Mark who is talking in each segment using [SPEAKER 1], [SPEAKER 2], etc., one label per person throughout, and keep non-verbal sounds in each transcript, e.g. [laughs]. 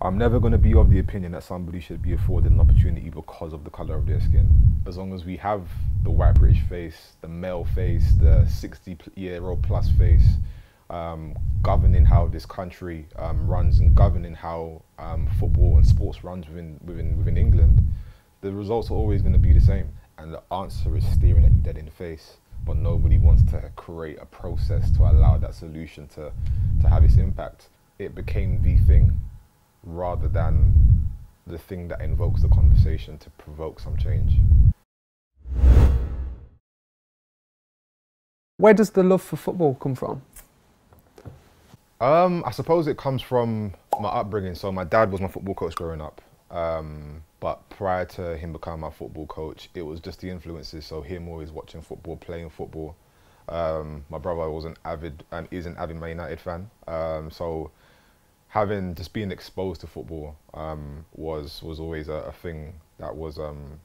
[SPEAKER 1] I'm never going to be of the opinion that somebody should be afforded an opportunity because of the colour of their skin. As long as we have the white British face, the male face, the 60 year old plus face, um, governing how this country um, runs and governing how um, football and sports runs within, within, within England, the results are always going to be the same. And the answer is staring at you dead in the face. But nobody wants to create a process to allow that solution to, to have its impact. It became the thing rather than the thing that invokes the conversation to provoke some change.
[SPEAKER 2] Where does the love for football come from?
[SPEAKER 1] Um, I suppose it comes from my upbringing. So my dad was my football coach growing up. Um, but prior to him becoming my football coach, it was just the influences. So him always watching football, playing football. Um, my brother was an avid and is an avid Man United fan. Um, so having just being exposed to football um, was was always a, a, thing that was um,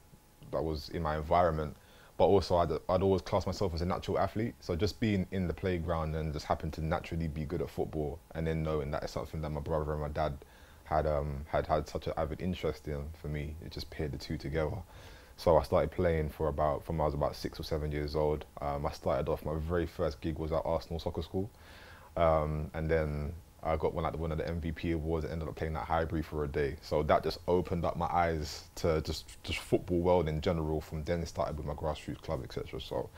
[SPEAKER 1] that was in my environment. But also, I'd, I'd always class myself as a natural athlete. So just being in the playground and just happen to naturally be good at football, and then knowing that it's something that my brother and my dad had um, had had such an avid interest in for me, it just paired the two together. So I started playing for about from I was about six or seven years old. Um, I started off my very first gig was at Arsenal Soccer School, um, and then I got one at one of the MVP awards and ended up playing at Highbury for a day. So that just opened up my eyes to just just football world in general. From then, it started with my grassroots club, etc. So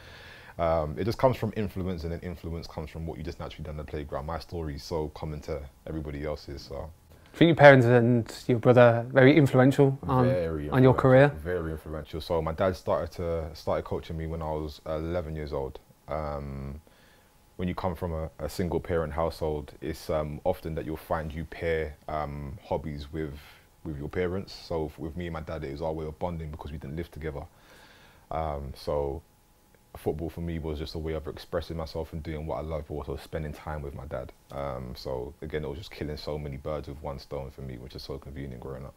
[SPEAKER 1] um, it just comes from influence, and then influence comes from what you just naturally done on the playground. My story is so common to everybody else's. So.
[SPEAKER 2] I think your parents and your brother very influential on, very on your career.
[SPEAKER 1] Very influential. So my dad started to started coaching me when I was 11 years old. Um, when you come from a, a single parent household, it's um, often that you'll find you pair um, hobbies with with your parents. So with me and my dad, it was our way of bonding because we didn't live together. Um, so football for me was just a way of expressing myself and doing what I love, but also spending time with my dad. Um, so again, it was just killing so many birds with one stone for me, which is so convenient growing up.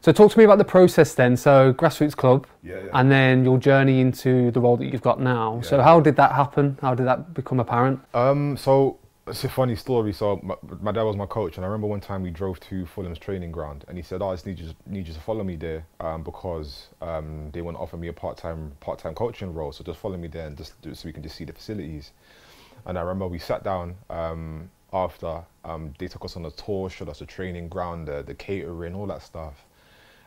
[SPEAKER 2] So talk to me about the process then. So grassroots club,
[SPEAKER 1] yeah, yeah.
[SPEAKER 2] and then your journey into the role that you've got now. Yeah, so how did that happen? How did that become apparent?
[SPEAKER 1] Um, so it's a funny story. So my, my, dad was my coach, and I remember one time we drove to Fulham's training ground, and he said, "Oh, I just need you, need you to follow me there um, because um, they want to offer me a part-time part-time coaching role. So just follow me there, and just so we can just see the facilities." And I remember we sat down um, after um, they took us on a tour, showed us the training ground, the, the catering, all that stuff.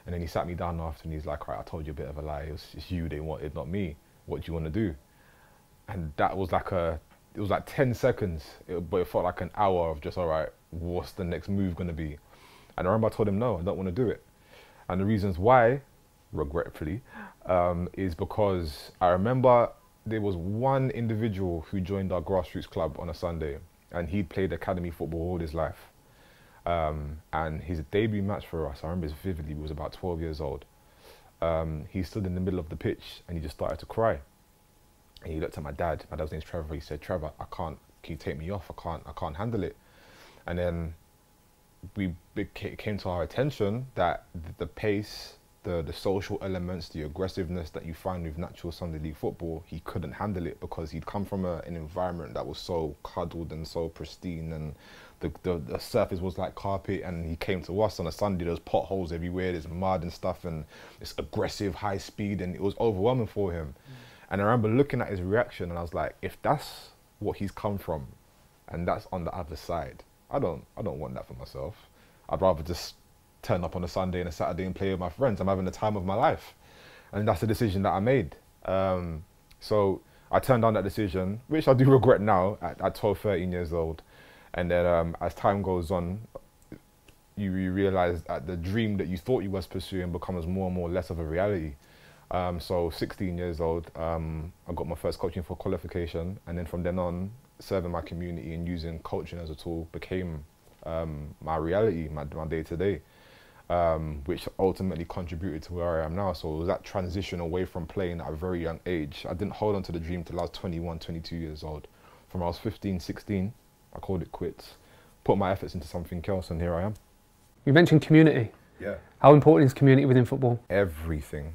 [SPEAKER 1] And then he sat me down after and he's like, right, I told you a bit of a lie. It was just you they wanted, not me. What do you want to do? And that was like a, it was like 10 seconds, it, but it felt like an hour of just, all right, what's the next move going to be? And I remember I told him, no, I don't want to do it. And the reasons why, regretfully, um, is because I remember there was one individual who joined our grassroots club on a Sunday and he'd played academy football all his life. Um, and his debut match for us, I remember this vividly, he was about 12 years old. Um, he stood in the middle of the pitch and he just started to cry. And he looked at my dad. My dad's name's Trevor. He said, "Trevor, I can't. Can you take me off? I can't. I can't handle it." And then we it came to our attention that the pace, the the social elements, the aggressiveness that you find with natural Sunday league football, he couldn't handle it because he'd come from a, an environment that was so cuddled and so pristine and the, the, the surface was like carpet and he came to us on a Sunday, there's potholes everywhere, there's mud and stuff and it's aggressive, high speed and it was overwhelming for him. Mm. And I remember looking at his reaction and I was like, if that's what he's come from and that's on the other side, I don't, I don't want that for myself. I'd rather just turn up on a Sunday and a Saturday and play with my friends. I'm having the time of my life. And that's the decision that I made. Um, so I turned down that decision, which I do [laughs] regret now at, at 12, 13 years old. And then um, as time goes on, you, you realize that the dream that you thought you was pursuing becomes more and more less of a reality. Um, so 16 years old, um, I got my first coaching for qualification. And then from then on, serving my community and using coaching as a tool became um, my reality, my, my day to day. Which ultimately contributed to where I am now. So it was that transition away from playing at a very young age. I didn't hold on to the dream till I was 21, 22 years old. From I was 15, 16, I called it quits, put my efforts into something else, and here I am.
[SPEAKER 2] You mentioned community.
[SPEAKER 1] Yeah.
[SPEAKER 2] How important is community within football?
[SPEAKER 1] Everything.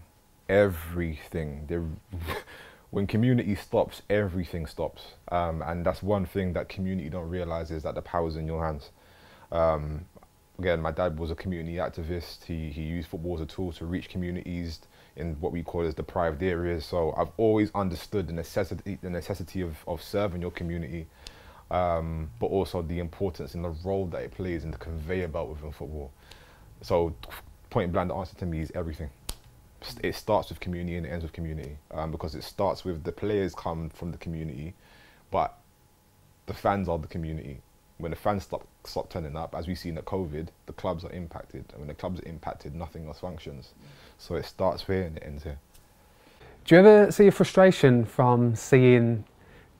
[SPEAKER 1] Everything. [laughs] when community stops, everything stops. Um, and that's one thing that community don't realize is that the power's in your hands. Um, again, my dad was a community activist. He, he used football as a tool to reach communities in what we call as deprived areas. So I've always understood the necessity, the necessity of, of serving your community, um, but also the importance and the role that it plays in the conveyor belt within football. So point blank, the answer to me is everything. It starts with community and it ends with community um, because it starts with the players come from the community, but the fans are the community when the fans stop stop turning up, as we've seen at COVID, the clubs are impacted. And when the clubs are impacted, nothing else functions. So it starts here and it ends here.
[SPEAKER 2] Do you ever see a frustration from seeing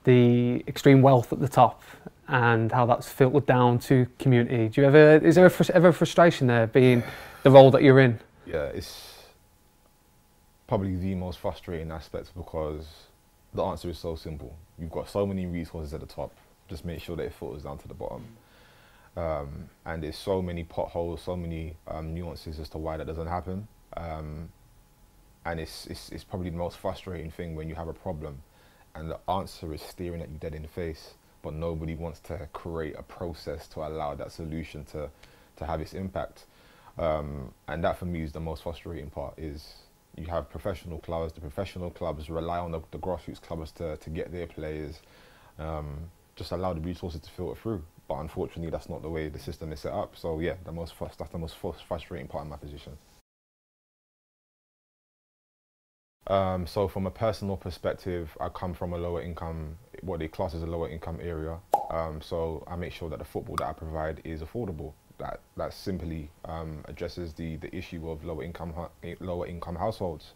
[SPEAKER 2] the extreme wealth at the top and how that's filtered down to community? Do you ever is there a, ever frustration there, being the role that you're in?
[SPEAKER 1] Yeah, it's probably the most frustrating aspect because the answer is so simple. You've got so many resources at the top just make sure that it filters down to the bottom. Um, and there's so many potholes, so many um, nuances as to why that doesn't happen. Um, and it's, it's, it's probably the most frustrating thing when you have a problem and the answer is staring at you dead in the face, but nobody wants to create a process to allow that solution to, to have its impact. Um, and that for me is the most frustrating part is you have professional clubs, the professional clubs rely on the, the grassroots clubs to, to get their players. Um, just allow the resources to filter through. But unfortunately, that's not the way the system is set up. So yeah, the most that's the most frustrating part of my position. Um, so from a personal perspective, I come from a lower income, what they class as a lower income area. Um, so I make sure that the football that I provide is affordable. That that simply um, addresses the the issue of lower income lower income households.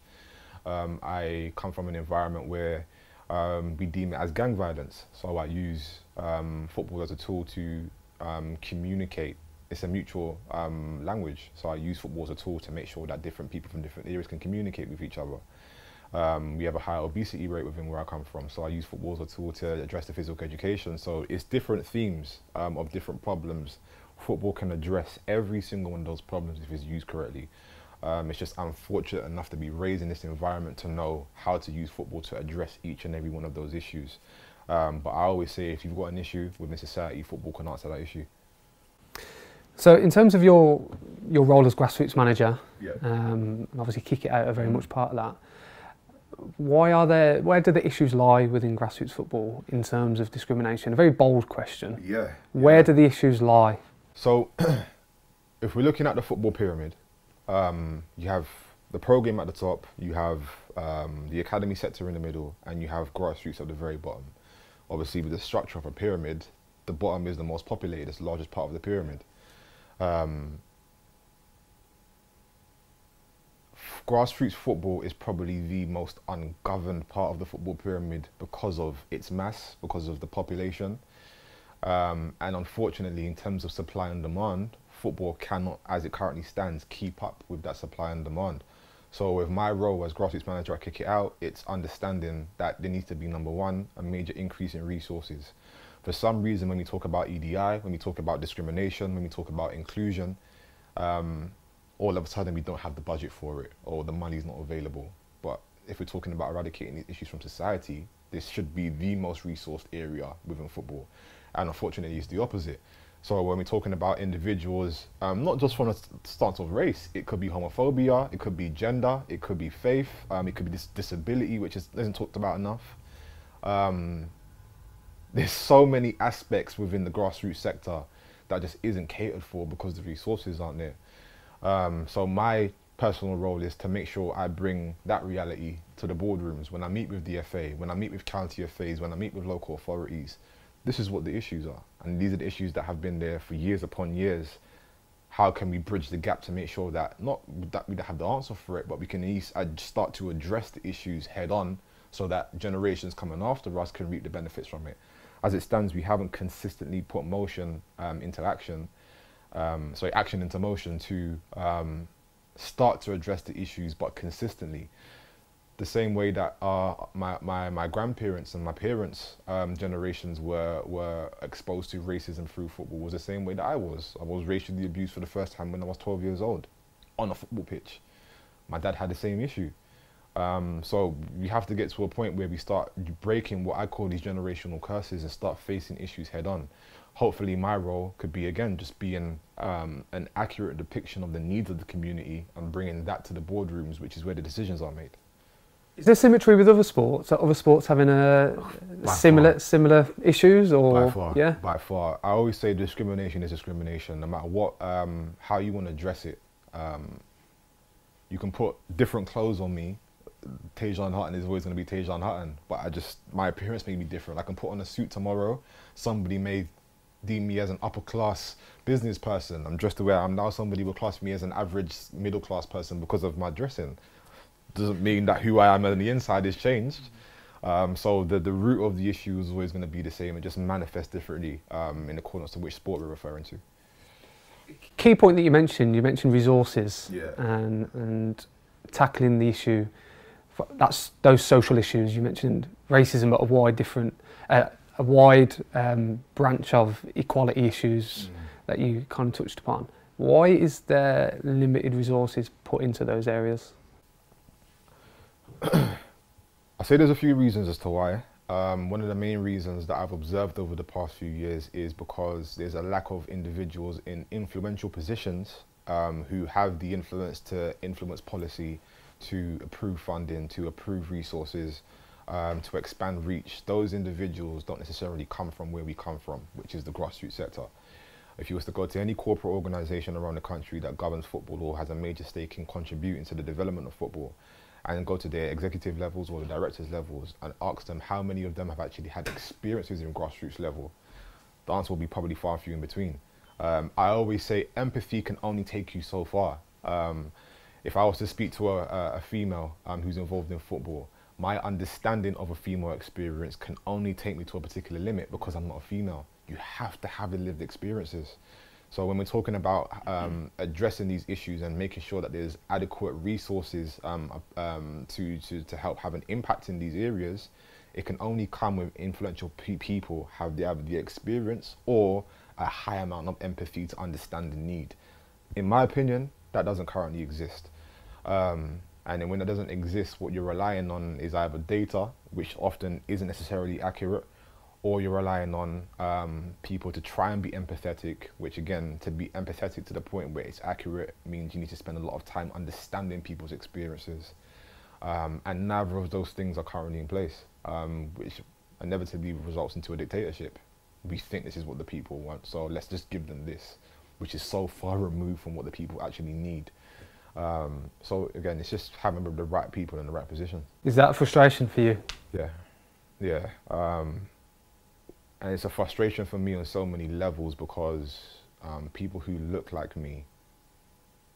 [SPEAKER 1] Um, I come from an environment where um, we deem it as gang violence. So I use um, football as a tool to communicate. It's a mutual um, language. So I use football as a tool to make sure that different people from different areas can communicate with each other. Um, we have a high obesity rate within where I come from. So I use football as a tool to address the physical education. So it's different themes um, of different problems. Football can address every single one of those problems if it's used correctly. Um, it's just unfortunate enough to be raised in this environment to know how to use football to address each and every one of those issues. Um, but I always say if you've got an issue within society, football can answer that issue.
[SPEAKER 2] So, in terms of your your role as grassroots manager,
[SPEAKER 1] yeah.
[SPEAKER 2] um, obviously kick it out are very mm. much part of that. Why are there? Where do the issues lie within grassroots football in terms of discrimination? A very bold question.
[SPEAKER 1] Yeah.
[SPEAKER 2] Where
[SPEAKER 1] yeah.
[SPEAKER 2] do the issues lie?
[SPEAKER 1] So, [clears throat] if we're looking at the football pyramid, um, you have the pro game at the top, you have um, the academy sector in the middle, and you have grassroots at the very bottom. Obviously, with the structure of a pyramid, the bottom is the most populated, it's the largest part of the pyramid. Um, grassroots football is probably the most ungoverned part of the football pyramid because of its mass, because of the population. Um, and unfortunately, in terms of supply and demand, football cannot, as it currently stands, keep up with that supply and demand. So with my role as grassroots manager, I kick it out. It's understanding that there needs to be number one, a major increase in resources. For some reason, when we talk about EDI, when we talk about discrimination, when we talk about inclusion, um, all of a sudden we don't have the budget for it or the money is not available. But if we're talking about eradicating these issues from society, this should be the most resourced area within football. And unfortunately, it's the opposite. So when we're talking about individuals, um, not just from a stance of race, it could be homophobia, it could be gender, it could be faith, um, it could be dis disability, which is, isn't talked about enough. Um, there's so many aspects within the grassroots sector that just isn't catered for because the resources aren't there. Um, so my personal role is to make sure I bring that reality to the boardrooms when I meet with the FA, when I meet with county FAs, when I meet with local authorities, this is what the issues are. And these are the issues that have been there for years upon years. How can we bridge the gap to make sure that not that we have the answer for it, but we can at least start to address the issues head on so that generations coming after us can reap the benefits from it. As it stands, we haven't consistently put motion um, into action, um, sorry, action into motion to um, start to address the issues, but consistently the same way that uh, my, my, my grandparents and my parents' um, generations were, were exposed to racism through football was the same way that I was. I was racially abused for the first time when I was 12 years old on a football pitch. My dad had the same issue. Um, so we have to get to a point where we start breaking what I call these generational curses and start facing issues head on. Hopefully my role could be again just being um, an accurate depiction of the needs of the community and bringing that to the boardrooms, which is where the decisions are made.
[SPEAKER 2] Is there symmetry with other sports? Are other sports having a
[SPEAKER 1] By
[SPEAKER 2] similar
[SPEAKER 1] far.
[SPEAKER 2] similar issues or
[SPEAKER 1] by far,
[SPEAKER 2] yeah?
[SPEAKER 1] by far. I always say discrimination is discrimination, no matter what, um, how you want to dress it. Um, you can put different clothes on me. Tajean Hutton is always going to be Tajean Hutton, but I just my appearance may be different. I can put on a suit tomorrow. Somebody may deem me as an upper class business person. I'm dressed the way I am now. Somebody will class me as an average middle class person because of my dressing. Doesn't mean that who I am on the inside is changed. Um, so the, the root of the issue is always going to be the same. It just manifests differently um, in accordance to which sport we're referring to.
[SPEAKER 2] Key point that you mentioned, you mentioned resources
[SPEAKER 1] Yeah.
[SPEAKER 2] and and tackling the issue. That's those social issues you mentioned. Racism, but a wide different, uh, a wide um, branch of equality issues that you kind of touched upon. Why is there limited resources put into those areas? [clears throat]
[SPEAKER 1] I say there's a few reasons as to why. Um, one of the main reasons that I've observed over the past few years is because there's a lack of individuals in influential positions um, who have the influence to influence policy, to approve funding, to approve resources, um, to expand reach. Those individuals don't necessarily come from where we come from, which is the grassroots sector. If you was to go to any corporate organization around the country that governs football or has a major stake in contributing to the development of football, and go to their executive levels or the directors levels and ask them how many of them have actually had experiences in grassroots level, the answer will be probably far few in between. Um, I always say empathy can only take you so far. Um, if I was to speak to a, a, a female um, who's involved in football, my understanding of a female experience can only take me to a particular limit because I'm not a female. You have to have the lived experiences. So when we're talking about um, addressing these issues and making sure that there's adequate resources um, um, to, to, to help have an impact in these areas, it can only come with influential pe- people have the, have the experience or a high amount of empathy to understand the need. In my opinion, that doesn't currently exist. Um, and then when that doesn't exist, what you're relying on is either data, which often isn't necessarily accurate, or you're relying on um, people to try and be empathetic, which again, to be empathetic to the point where it's accurate means you need to spend a lot of time understanding people's experiences. Um, and neither of those things are currently in place, um, which inevitably results into a dictatorship. We think this is what the people want, so let's just give them this, which is so far [laughs] removed from what the people actually need. Um, so again, it's just having the right people in the right position.
[SPEAKER 2] Is that a frustration for you?
[SPEAKER 1] Yeah, yeah. Um, and it's a frustration for me on so many levels because um, people who look like me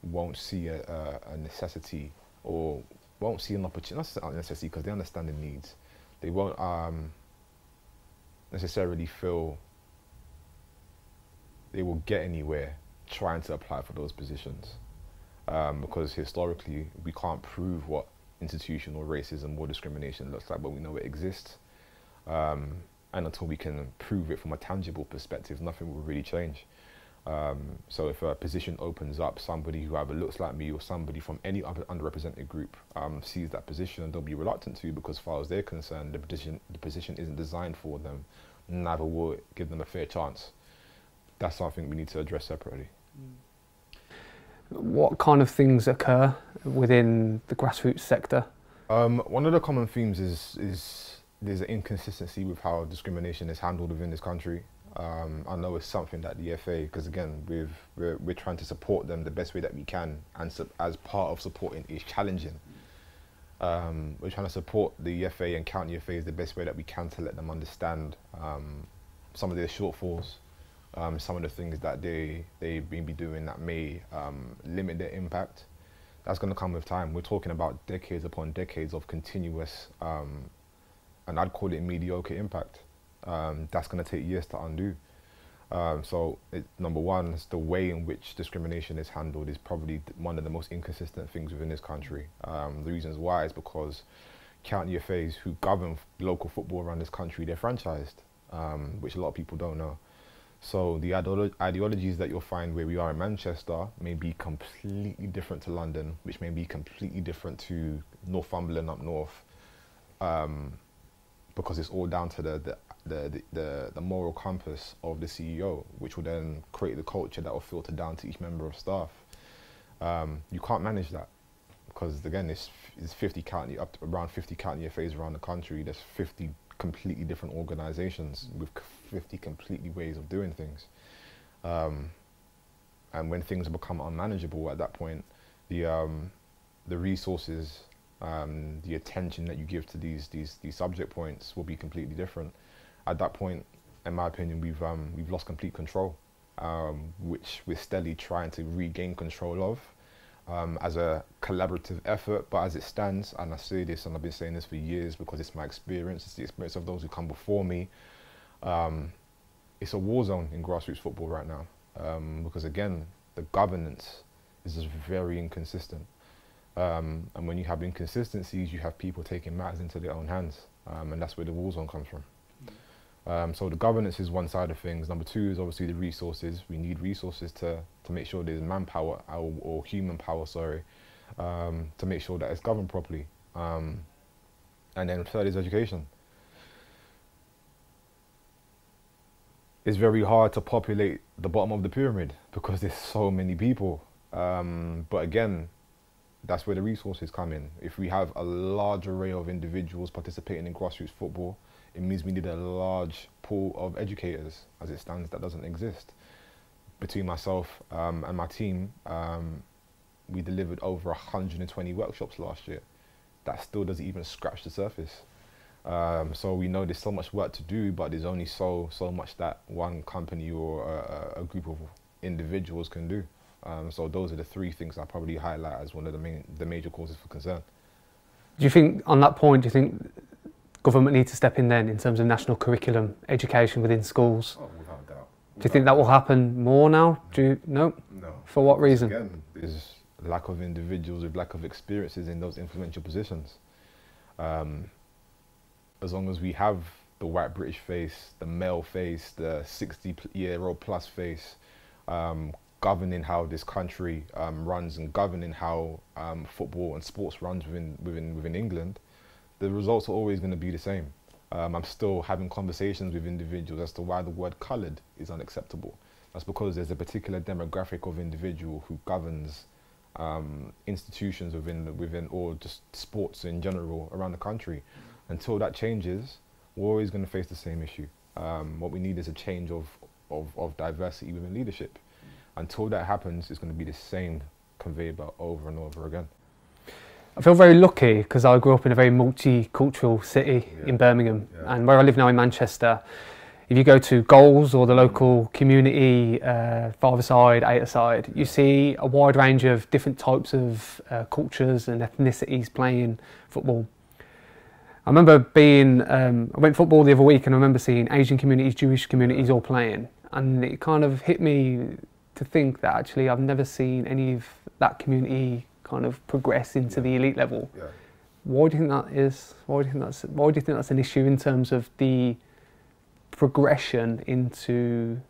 [SPEAKER 1] won't see a, a, a necessity or won't see an opportunity, not a necessity because they understand the needs. They won't um, necessarily feel they will get anywhere trying to apply for those positions um, because historically we can't prove what institutional racism or discrimination looks like, but we know it exists. Um, and until we can prove it from a tangible perspective, nothing will really change. Um, so if a position opens up, somebody who either looks like me or somebody from any other underrepresented group um, sees that position and they'll be reluctant to because as far as they're concerned, the position, the position isn't designed for them, neither will it give them a fair chance. That's something we need to address separately.
[SPEAKER 2] What kind of things occur within the grassroots sector?
[SPEAKER 1] Um, one of the common themes is is there's an inconsistency with how discrimination is handled within this country. Um, I know it's something that the FA, because again, we've, we're, we're trying to support them the best way that we can, and as part of supporting is challenging. Um, we're trying to support the FA and county FAs the best way that we can to let them understand um, some of their shortfalls, um, some of the things that they they may be doing that may um, limit their impact. That's going to come with time. We're talking about decades upon decades of continuous, um, and I'd call it mediocre impact. Um, that's going to take years to undo. Um, so, it, number one, the way in which discrimination is handled is probably one of the most inconsistent things within this country. Um, the reasons why is because county FAs who govern f- local football around this country, they're franchised, which a lot of people don't know. So the ideolo- ideologies that you'll find where we are in Manchester may be completely different to London, which may be completely different to Northumberland up north, um, because it's all down to the, the the, the, the, moral compass of the CEO, which will then create the culture that will filter down to each member of staff. Um, you can't manage that because again, it's, it's 50 county up around 50 county FAs around the country. There's 50 completely different organisations with 50 completely ways of doing things. Um, and when things become unmanageable at that point, the um, the resources, um, the attention that you give to these these these subject points will be completely different. At that point, in my opinion, we've um, we've lost complete control, um, which we're steadily trying to regain control of. Um, as a collaborative effort, but as it stands, and I say this, and I've been saying this for years because it's my experience, it's the experience of those who come before me. Um, it's a war zone in grassroots football right now um, because again, the governance is just very inconsistent. Um, and when you have inconsistencies, you have people taking matters into their own hands, um, and that's where the war zone comes from. Um, so the governance is one side of things. Number two is obviously the resources. We need resources to, to make sure there's manpower or, or human power, sorry, um, to make sure that it's governed properly. And then third is education. It's very hard to populate the bottom of the pyramid because there's so many people. Um, but again, that's where the resources come in. If we have a large array of individuals participating in grassroots football, it means we need a large pool of educators. As it stands, that doesn't exist. Between myself um, and my team, um, we delivered over 120 workshops last year. That still doesn't even scratch the surface. Um, so we know there's so much work to do, but there's only so so much that one company or a, a group of individuals can do. Um, so those are the three things I probably highlight as one of the main the major causes for concern.
[SPEAKER 2] Do you think on that point? Do you think government needs to step in then in terms of national curriculum education within schools?
[SPEAKER 1] Oh, without doubt.
[SPEAKER 2] Do you think that will happen more now? Do you, no?
[SPEAKER 1] No.
[SPEAKER 2] For what reason?
[SPEAKER 1] Again, there's lack of individuals with lack of experiences in those influential positions. Um, as long as we have the white British face, the male face, the 60 year old plus face, um, governing how this country um, runs and governing how um, football and sports runs within, within, within England, the results are always going to be the same. Um, I'm still having conversations with individuals as to why the word coloured is unacceptable. That's because there's a particular demographic of individual who governs um, institutions within, within or just sports in general around the country until that changes, we're always going to face the same issue. Um, what we need is a change of, of, of diversity within leadership. Until that happens, it's going to be the same conveyor belt over and over again.
[SPEAKER 2] I feel very lucky because I grew up in a very multicultural city yeah. in Birmingham, yeah. and where I live now in Manchester. If you go to Goals or the local community, uh, Father Side, Aitor Side, you see a wide range of different types of uh, cultures and ethnicities playing football. I remember being, um, I went football the other week and I remember seeing Asian communities, Jewish communities all playing. And it kind of hit me to think that actually I've never seen any of that community kind of progress into yeah. the elite level. Yeah. Why do you think that is? Why do you think that's, why do you think that's an issue in terms of the progression into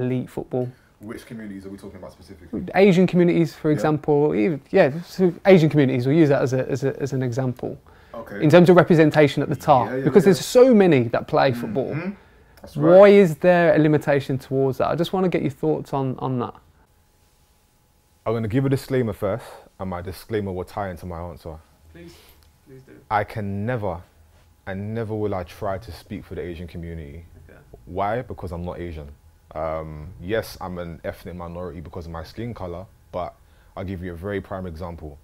[SPEAKER 2] elite football?
[SPEAKER 1] Which communities are we talking about specifically?
[SPEAKER 2] Asian communities, for example. Yeah, yeah so Asian communities, we'll use that as, a, as, a, as an example. Okay. In terms of representation at the top, yeah, yeah, because yeah. there's so many that play mm-hmm. football. Mm-hmm. Right. Why is there a limitation towards that? I just want to get your thoughts on, on that.
[SPEAKER 1] I'm going to give a disclaimer first, and my disclaimer will tie into my answer.
[SPEAKER 2] Please, please do.
[SPEAKER 1] I can never, and never will I try to speak for the Asian community. Okay. Why? Because I'm not Asian. Um, yes, I'm an ethnic minority because of my skin color, but I'll give you a very prime example.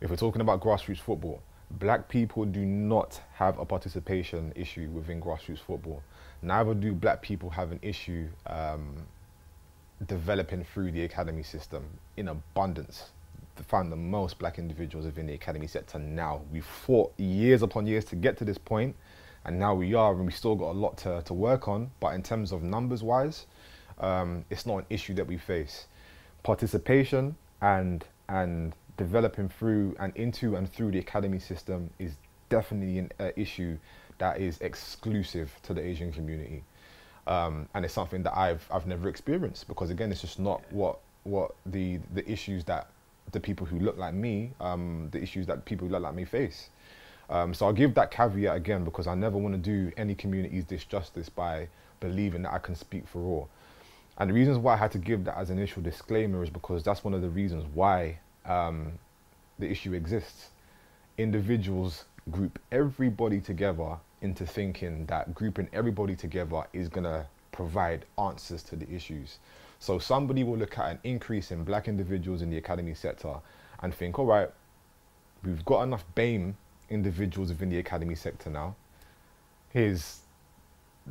[SPEAKER 1] If we're talking about grassroots football, black people do not have a participation issue within grassroots football. Neither do black people have an issue um, developing through the academy system in abundance. To find the most black individuals within the academy sector now. We've fought years upon years to get to this point, and now we are, and we still got a lot to, to work on. But in terms of numbers wise, um, it's not an issue that we face. Participation and and developing through and into and through the academy system is definitely an uh, issue that is exclusive to the Asian community. Um, and it's something that I've, I've never experienced because again, it's just not what, what the, the issues that the people who look like me, um, the issues that people who look like me face. Um, so I'll give that caveat again because I never want to do any communities this justice by believing that I can speak for all. And the reasons why I had to give that as an initial disclaimer is because that's one of the reasons why um, the issue exists. Individuals group everybody together into thinking that grouping everybody together is going to provide answers to the issues. So somebody will look at an increase in black individuals in the academy sector and think, all right, we've got enough BAME individuals within the academy sector now. Here's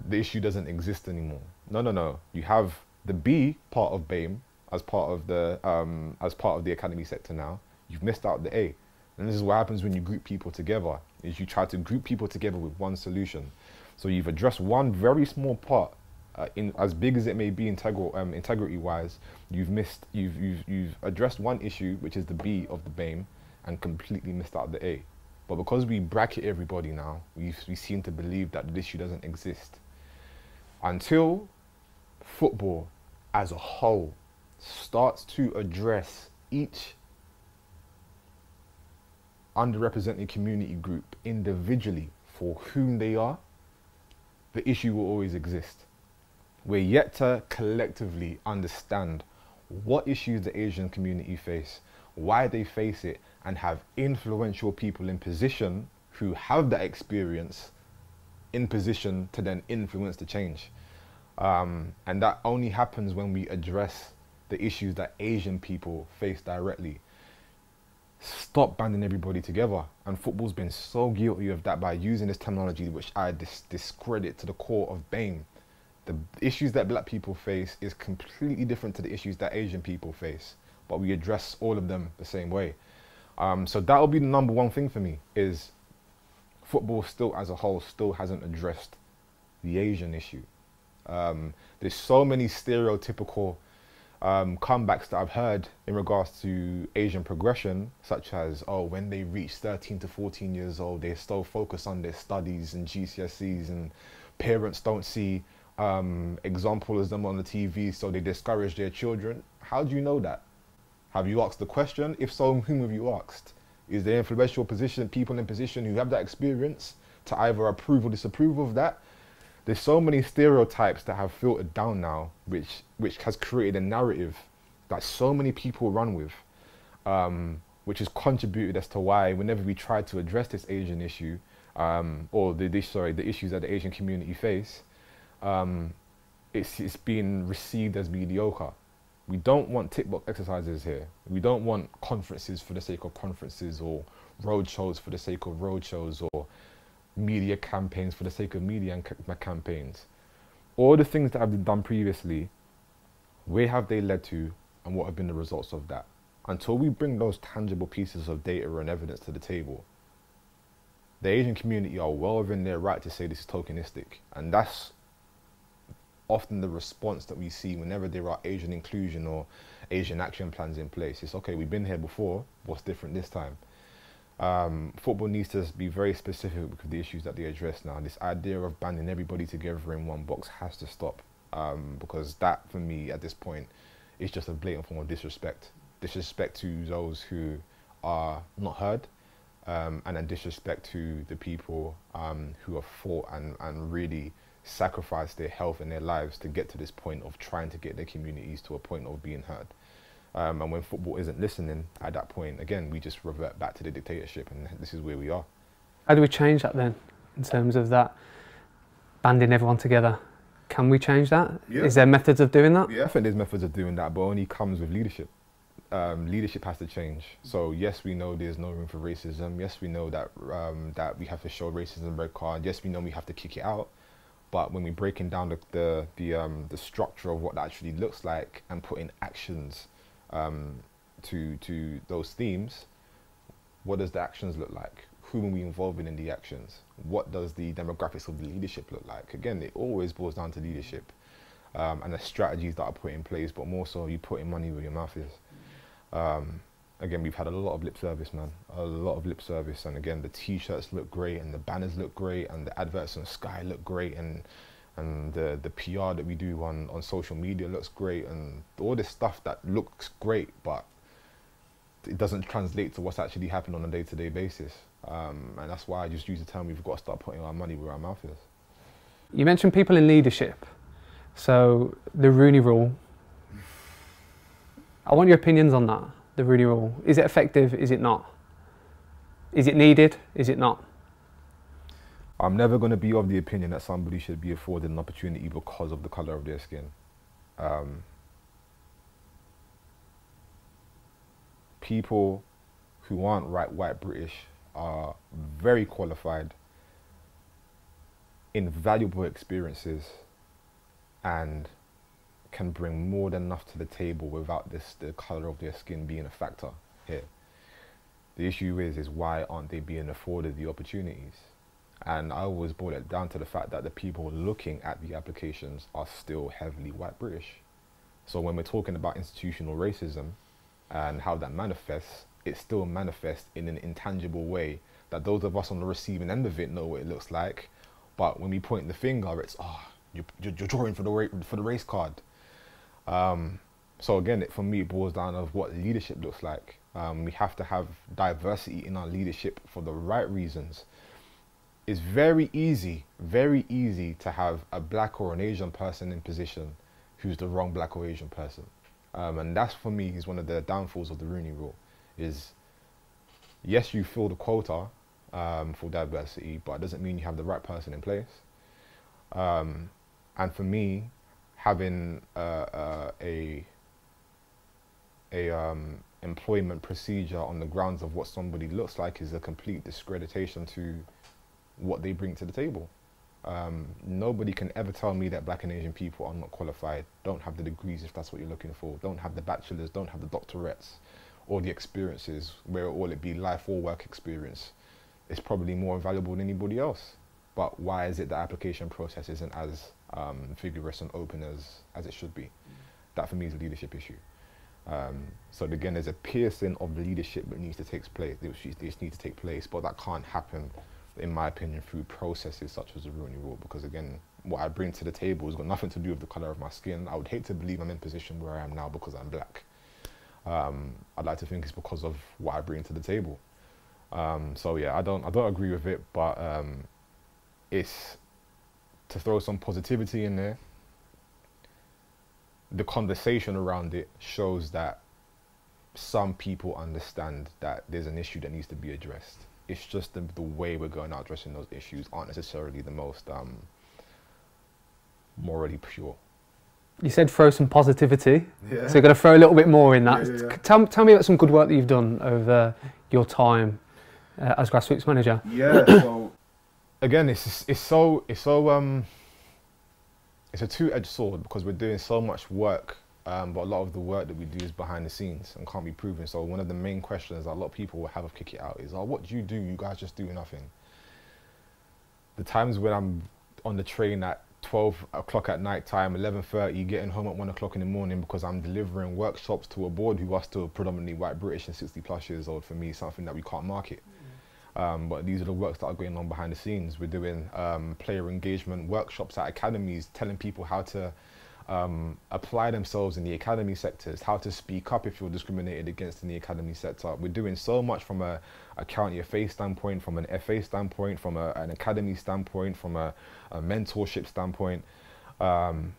[SPEAKER 1] the issue doesn't exist anymore. No, no, no. You have the B part of BAME as part of the um, as part of the academy sector now. You've missed out the A. And this is what happens when you group people together, is you try to group people together with one solution. So you've addressed one very small part, uh, in as big as it may be integral, um, integrity-wise, you've missed, you've, you've, you've addressed one issue, which is the B of the BAME, and completely missed out the A. But because we bracket everybody now, we, we seem to believe that the issue doesn't exist. Until football as a whole starts to address each underrepresented community group individually for whom they are, the issue will always exist. We're yet to collectively understand what issues the Asian community face, why they face it, and have influential people in position who have that experience in position to then influence the change. Um, and that only happens when we address the issues that Asian people face directly stop banding everybody together. And football's been so guilty of that by using this terminology, which I dis- discredit to the core of BAME. The issues that black people face is completely different to the issues that Asian people face, but we address all of them the same way. Um, so that'll be the number one thing for me is football still as a whole still hasn't addressed the Asian issue. Um, there's so many stereotypical um, comebacks that I've heard in regards to Asian progression, such as, oh, when they reach 13 to 14 years old, they're still focus on their studies and GCSEs, and parents don't see um, examples of them on the TV, so they discourage their children. How do you know that? Have you asked the question? If so, whom have you asked? Is there influential position, people in position who have that experience to either approve or disapprove of that? There's so many stereotypes that have filtered down now, which which has created a narrative that so many people run with, um, which has contributed as to why whenever we try to address this Asian issue, um, or the, sorry the issues that the Asian community face, um, it's it's being received as mediocre. We don't want tick box exercises here. We don't want conferences for the sake of conferences or road shows for the sake of road shows or media campaigns for the sake of media and ca campaigns. All the things that I've been done previously, where have they led to and what have been the results of that? Until we bring those tangible pieces of data and evidence to the table, the Asian community are well within their right to say this is tokenistic. And that's often the response that we see whenever there are Asian inclusion or Asian action plans in place. It's okay, we've been here before, what's different this time? Um, football needs to be very specific with the issues that they address now. This idea of banding everybody together in one box has to stop um, because that, for me, at this point, is just a blatant form of disrespect. Disrespect to those who are not heard, um, and then disrespect to the people um, who have fought and, and really sacrificed their health and their lives to get to this point of trying to get their communities to a point of being heard. Um, and when football isn't listening, at that point, again, we just revert back to the dictatorship, and this is where we are.
[SPEAKER 2] How do we change that then, in terms of that banding everyone together? Can we change that?
[SPEAKER 1] Yeah.
[SPEAKER 2] Is there methods of doing that?
[SPEAKER 1] Yeah, I think there's methods of doing that, but only comes with leadership. Um, leadership has to change. So yes, we know there's no room for racism. Yes, we know that um, that we have to show racism red card. Yes, we know we have to kick it out. But when we're breaking down the the the, um, the structure of what that actually looks like and putting actions um, to to those themes, what does the actions look like? Who are we involving in the actions? What does the demographics of the leadership look like? Again, it always boils down to leadership um, and the strategies that are put in place, but more so you putting money where your mouth is. Um, again, we've had a lot of lip service, man. A lot of lip service, and again, the T-shirts look great, and the banners look great, and the adverts on Sky look great, and and the, the PR that we do on, on social media looks great and all this stuff that looks great, but it doesn't translate to what's actually happening on a day-to-day basis. Um, and that's why I just use the term we've got to start putting our money where our mouth is.
[SPEAKER 2] You mentioned people in leadership. So the Rooney Rule. I want your opinions on that. The Rooney Rule. Is it effective? Is it not? Is it needed? Is it not?
[SPEAKER 1] I'm never going to be of the opinion that somebody should be afforded an opportunity because of the color of their skin. Um, people who aren't right white British are very qualified, invaluable experiences, and can bring more than enough to the table without this the color of their skin being a factor here. The issue is is why aren't they being afforded the opportunities? And I always boil it down to the fact that the people looking at the applications are still heavily white British. So when we're talking about institutional racism and how that manifests, it still manifests in an intangible way that those of us on the receiving end of it know what it looks like. But when we point the finger, it's, oh, you're, you're drawing for the, ra- for the race card. Um, so again, it, for me, it boils down of what leadership looks like. Um, we have to have diversity in our leadership for the right reasons. It's very easy, very easy to have a black or an Asian person in position who's the wrong black or Asian person. Um, and that's for me is one of the downfalls of the Rooney Rule. Is yes, you fill the quota um, for diversity, but it doesn't mean you have the right person in place. Um, and for me, having uh, uh, a a um, employment procedure on the grounds of what somebody looks like is a complete discreditation to what they bring to the table. Um, nobody can ever tell me that black and Asian people are not qualified, don't have the degrees if that's what you're looking for, don't have the bachelors, don't have the doctorates, or the experiences, where all it be life or work experience. It's probably more valuable than anybody else. But why is it the application process isn't as um, vigorous and open as, as it should be? Mm. That for me is a leadership issue. Um, so again, there's a piercing of leadership that needs to take place. This needs to take place, but that can't happen in my opinion, through processes such as the Rooney Rule. Because again, what I bring to the table has got nothing to do with the colour of my skin. I would hate to believe I'm in position where I am now because I'm black. Um, I'd like to think it's because of what I bring to the table. Um, so yeah, I don't I don't agree with it, but um, it's to throw some positivity in there. The conversation around it shows that some people understand that there's an issue that needs to be addressed it's just the, the way we're going out addressing those issues aren't necessarily the most um, morally pure.
[SPEAKER 2] You said throw some positivity, yeah. so you're going to throw a little bit more in that. Yeah, yeah, tell, tell me about some good work that you've done over your time uh, as grassroots manager.
[SPEAKER 1] Yeah. [coughs] so again, it's it's so it's so um, it's a two-edged sword because we're doing so much work um, but a lot of the work that we do is behind the scenes and can't be proven. So one of the main questions that a lot of people will have of Kick It Out is, oh, what do you do? You guys just do nothing. The times when I'm on the train at 12 o'clock at night time, 11.30, getting home at 1 o'clock in the morning because I'm delivering workshops to a board who are still predominantly white British and 60 plus years old for me, something that we can't market. Mm. Um, but these are the works that are going on behind the scenes. We're doing um, player engagement workshops at academies, telling people how to um, apply themselves in the academy sectors, how to speak up if you're discriminated against in the academy sector. We're doing so much from a, a county FA standpoint, from an FA standpoint, from a, an academy standpoint, from a, a mentorship standpoint. Um,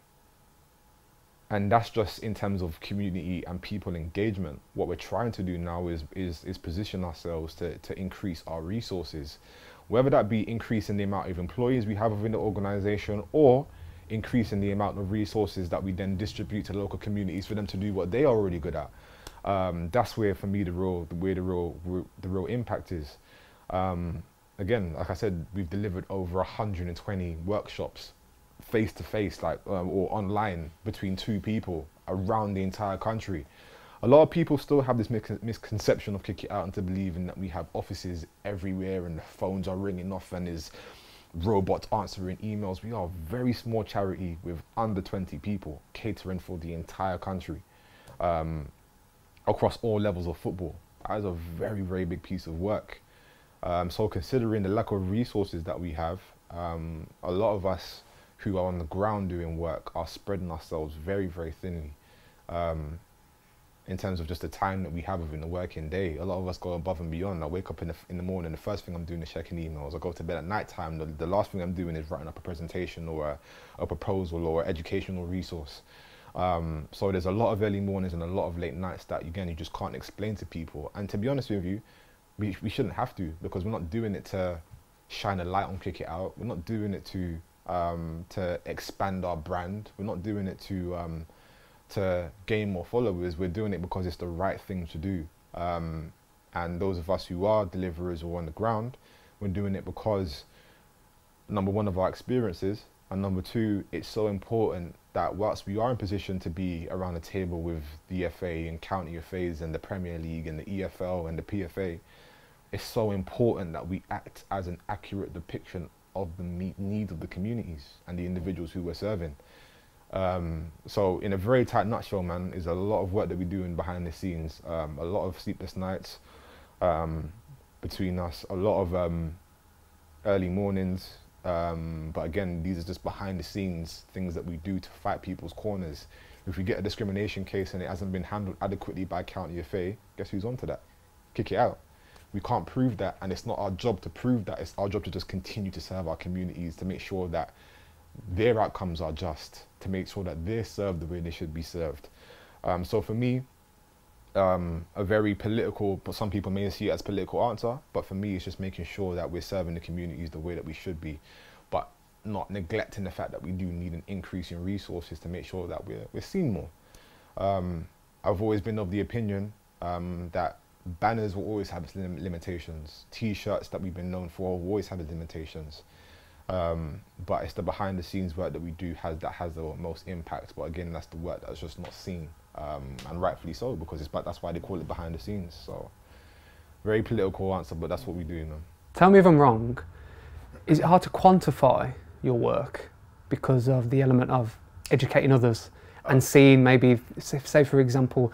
[SPEAKER 1] and that's just in terms of community and people engagement. What we're trying to do now is is, is position ourselves to, to increase our resources, whether that be increasing the amount of employees we have within the organization or increasing the amount of resources that we then distribute to local communities for them to do what they are already good at. Um, that's where, for me, the real, the where the real, the real impact is. Um, again, like I said, we've delivered over 120 workshops, face to face, like um, or online between two people around the entire country. A lot of people still have this misconception of Kick It Out and to believing that we have offices everywhere and the phones are ringing off and is robots answering emails. We are a very small charity with under 20 people catering for the entire country um, across all levels of football. That is a very, very big piece of work. Um, so considering the lack of resources that we have, um, a lot of us who are on the ground doing work are spreading ourselves very, very thinly. Um, in terms of just the time that we have within the working day. A lot of us go above and beyond. I wake up in the, in the morning, the first thing I'm doing is checking emails. I go to bed at night time, the, the last thing I'm doing is writing up a presentation or a, a proposal or educational resource. Um, so there's a lot of early mornings and a lot of late nights that, again, you just can't explain to people. And to be honest with you, we, we shouldn't have to because we're not doing it to shine a light on Kick It Out. We're not doing it to um, to expand our brand. We're not doing it to um, to gain more followers. We're doing it because it's the right thing to do. Um, and those of us who are deliverers or on the ground, we're doing it because number one of our experiences, and number two, it's so important that whilst we are in position to be around the table with the FA and county FAs and the Premier League and the EFL and the PFA, it's so important that we act as an accurate depiction of the needs of the communities and the individuals who we're serving. Um, so in a very tight nutshell, man, is a lot of work that we're doing behind the scenes. Um, a lot of sleepless nights um, between us. A lot of um, early mornings. Um, but again, these are just behind the scenes things that we do to fight people's corners. If we get a discrimination case and it hasn't been handled adequately by county FA, guess who's onto that? Kick it out. We can't prove that, and it's not our job to prove that. It's our job to just continue to serve our communities to make sure that their outcomes are just to make sure that they're served the way they should be served. Um, so for me, um, a very political, but some people may see it as political answer, but for me, it's just making sure that we're serving the communities the way that we should be, but not neglecting the fact that we do need an increase in resources to make sure that we're, we're seen more. Um, I've always been of the opinion um, that banners will always have its lim limitations. T-shirts that we've been known for will always have limitations. Um, but it's the behind the scenes work that we do has that has the most impact. But again, that's the work that's just not seen, um, and rightfully so because it's but that's why they call it behind the scenes. So very political answer, but that's what we do. You know.
[SPEAKER 2] Tell me if I'm wrong. Is it hard to quantify your work because of the element of educating others and seeing maybe, say for example,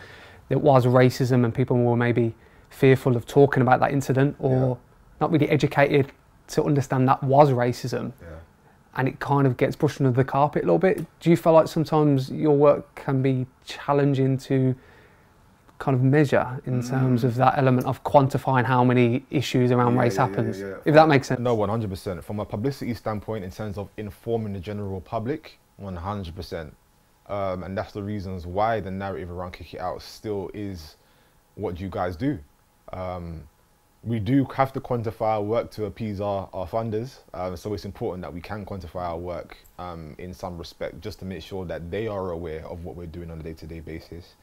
[SPEAKER 2] there was racism and people were maybe fearful of talking about that incident or yeah. not really educated to understand that was racism. Yeah. And it kind of gets brushed under the carpet a little bit. Do you feel like sometimes your work can be challenging to kind of measure in mm. terms of that element of quantifying how many issues around yeah, race yeah, happens? If that makes sense.
[SPEAKER 1] No, 100%. From a publicity standpoint, in terms of informing the general public, 100%. Um, and that's the reasons why the narrative around Kick It Out still is what you guys do. Um, we do have to quantify our work to appease our, our funders. Um, so it's important that we can quantify our work um, in some respect just to make sure that they are aware of what we're doing on a day-to-day basis.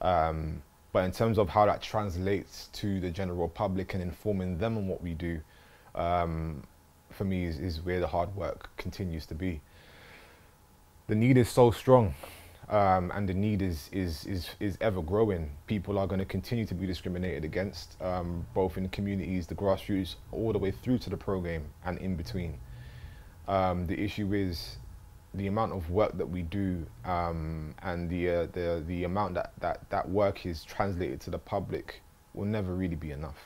[SPEAKER 1] Um, but in terms of how that translates to the general public and informing them on what we do, um, for me is, is where the hard work continues to be. The need is so strong um, and the need is, is, is, is ever growing. People are going to continue to be discriminated against, um, both in the communities, the grassroots, all the way through to the program and in between. Um, the issue is the amount of work that we do um, and the, uh, the, the amount that, that that work is translated to the public will never really be enough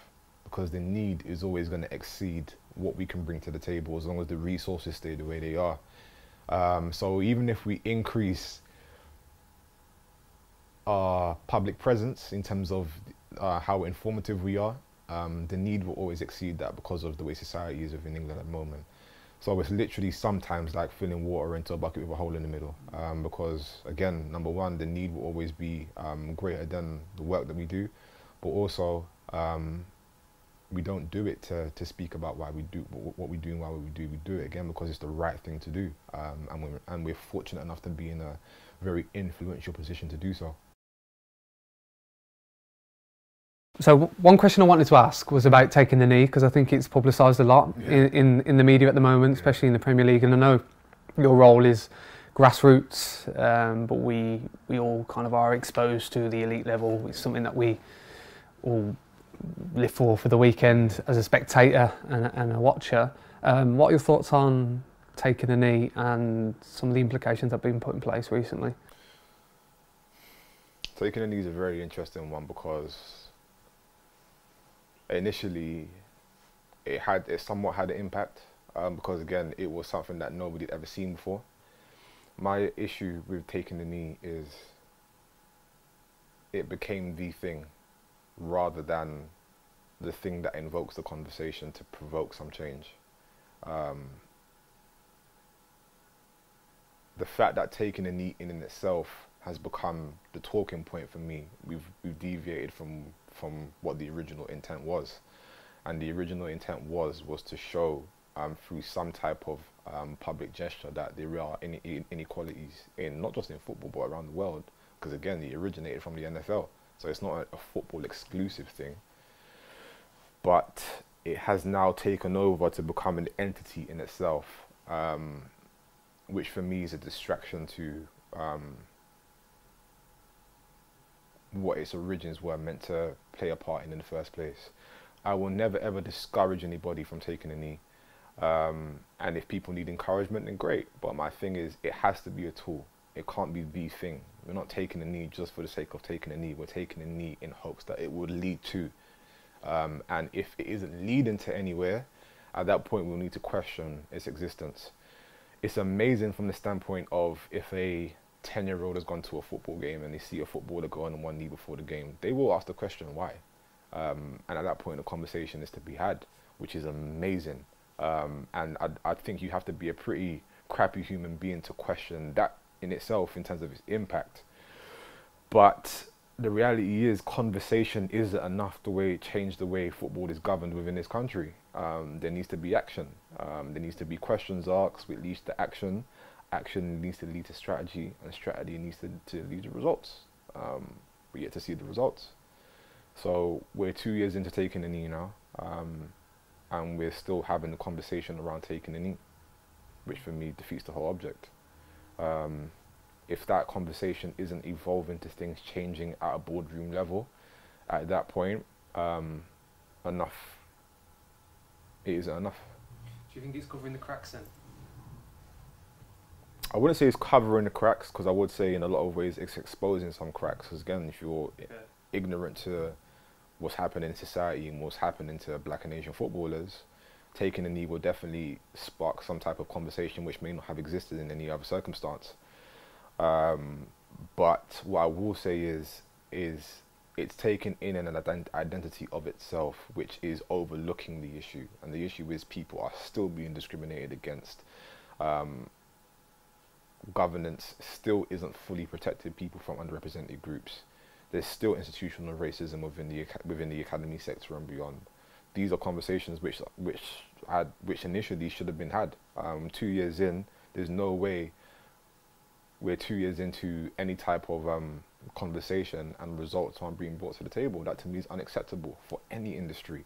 [SPEAKER 1] because the need is always going to exceed what we can bring to the table as long as the resources stay the way they are. Um, so even if we increase our public presence in terms of uh, how informative we are, um, the need will always exceed that because of the way society is within England at the moment. So it's literally sometimes like filling water into a bucket with a hole in the middle. Um, because again, number one, the need will always be um, greater than the work that we do, but also um, we don't do it to, to speak about why we do what we do and why we do. We do it again because it's the right thing to do, um, and we're and we're fortunate enough to be in a very influential position to do so.
[SPEAKER 2] So one question I wanted to ask was about taking the knee because I think it's publicised a lot yeah. in, in, in the media at the moment, especially in the Premier League. And I know your role is grassroots, um, but we we all kind of are exposed to the elite level. It's something that we all live for for the weekend as a spectator and, and a watcher. Um, what are your thoughts on taking the knee and some of the implications that have been put in place recently?
[SPEAKER 1] Taking the knee is a very interesting one because initially it had it somewhat had an impact um, because again it was something that nobody had ever seen before. My issue with taking the knee is it became the thing rather than the thing that invokes the conversation to provoke some change. Um, the fact that taking a knee in, in itself has become the talking point for me. We've we've deviated from from what the original intent was, and the original intent was was to show um, through some type of um, public gesture that there are inequalities in not just in football but around the world. Because again, it originated from the NFL, so it's not a, a football exclusive thing. But it has now taken over to become an entity in itself, um, which for me is a distraction to um, what its origins were meant to play a part in in the first place. I will never ever discourage anybody from taking a knee. Um, and if people need encouragement, then great. But my thing is, it has to be a tool. It can't be the thing. We're not taking a knee just for the sake of taking a knee. We're taking a knee in hopes that it would lead to. Um, and if it isn't leading to anywhere, at that point we'll need to question its existence. It's amazing from the standpoint of if a 10 year old has gone to a football game and they see a footballer go on one knee before the game, they will ask the question why. Um, and at that point, the conversation is to be had, which is amazing. Um, and I, I think you have to be a pretty crappy human being to question that in itself in terms of its impact. But the reality is, conversation isn't enough the way it changed the way football is governed within this country. Um, there needs to be action. Um, there needs to be questions asked, which leads to action action needs to lead to strategy, and strategy needs to, to lead to results. Um, we get to see the results. So we're two years into taking a knee now, um, and we're still having the conversation around taking a knee, which for me defeats the whole object. Um, if that conversation isn't evolving to things changing at a boardroom level, at that point, um, enough. It isn't enough.
[SPEAKER 2] Do you think it's covering the cracks then?
[SPEAKER 1] I wouldn't say it's covering the cracks because I would say in a lot of ways it's exposing some cracks. Because again, if you're yeah. ignorant to what's happening in society and what's happening to Black and Asian footballers, taking a knee will definitely spark some type of conversation which may not have existed in any other circumstance. Um, but what I will say is is it's taken in an ident- identity of itself, which is overlooking the issue, and the issue is people are still being discriminated against. Um, governance still isn't fully protecting people from underrepresented groups. There's still institutional racism within the within the academy sector and beyond. These are conversations which which had which initially should have been had. Um, two years in, there's no way we're two years into any type of um, conversation and results aren't being brought to the table. That to me is unacceptable for any industry.